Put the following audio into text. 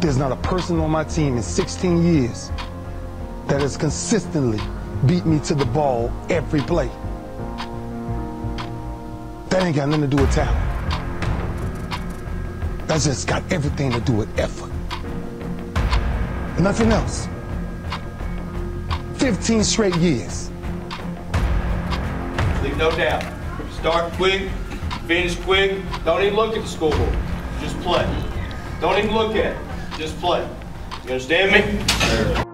There's not a person on my team in 16 years that has consistently beat me to the ball every play. That ain't got nothing to do with talent. That's just got everything to do with effort. Nothing else. 15 straight years. Leave no doubt. Start quick, finish quick. Don't even look at the scoreboard. Just play. Don't even look at it. Just play. You understand me?